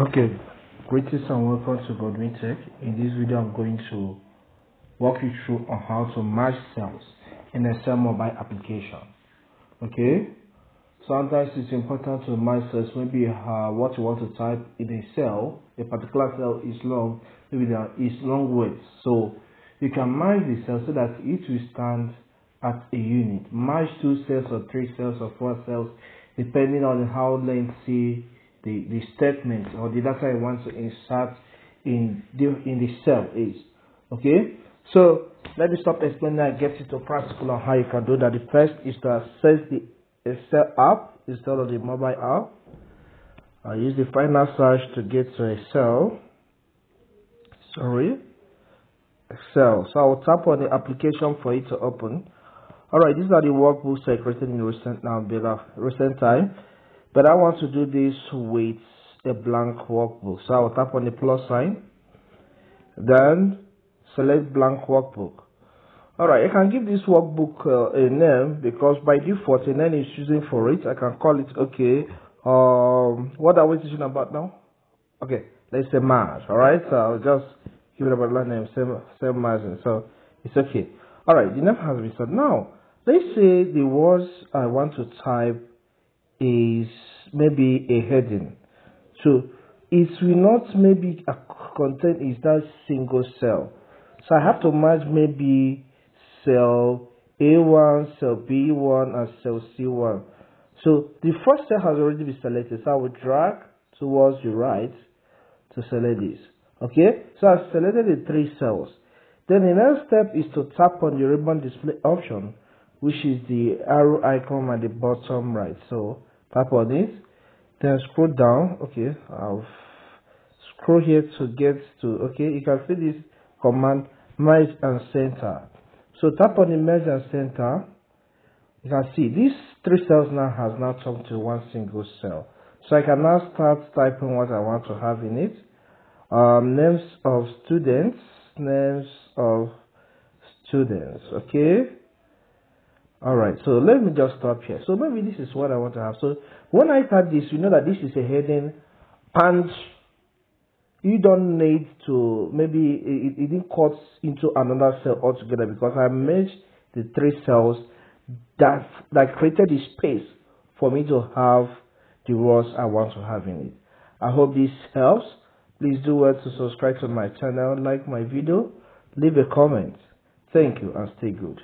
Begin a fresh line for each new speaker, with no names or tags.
Okay, greetings and welcome to Godwin Tech. In this video, I'm going to walk you through on how to merge cells in Excel mobile application. Okay, sometimes it's important to merge cells. Maybe uh, what you want to type in a cell, a particular cell is long, maybe there is long words. So you can merge the cell so that it will stand at a unit. Merge two cells or three cells or four cells, depending on how lengthy the, the statement or the data I want to insert in the, in the cell is. Okay, so let me stop explaining and get into practical on how you can do that. The first is to access the Excel app instead of the mobile app. I use the final search to get to Excel. Sorry, Excel. So I will tap on the application for it to open. Alright, these are the workbooks I created in recent now, recent time. But I want to do this with a blank workbook. So I will tap on the plus sign. Then select blank workbook. Alright, I can give this workbook uh, a name because by default a name is choosing for it. I can call it, okay, um, what are we teaching about now? Okay, let's say Mars, alright? So I'll just give it a particular name, same, same margin. So it's okay. Alright, the name has been set. Now, let's say the words I want to type is maybe a heading. So it will not maybe contain is that single cell. So I have to merge maybe cell A1, cell B1, and cell C1. So the first cell has already been selected. So I will drag towards the right to select this. Okay, so I've selected the three cells. Then the next step is to tap on the ribbon display option, which is the arrow icon at the bottom right. So tap on it. Then scroll down. Okay i'll scroll here to get to okay you can see this command merge and center. So tap on the merge and center. You can see these three cells now has now turned to one single cell. So i can now start typing what i want to have in it. Um, names of students names of students okay all right so let me just stop here. So maybe this is what i want to have. So when i type this you know that this is a heading and you don't need to maybe it, it didn't cut into another cell altogether because i merged the three cells that that created the space for me to have the rows i want to have in it. I hope this helps. Please do well to subscribe to my channel like my video leave a comment. Thank you and stay good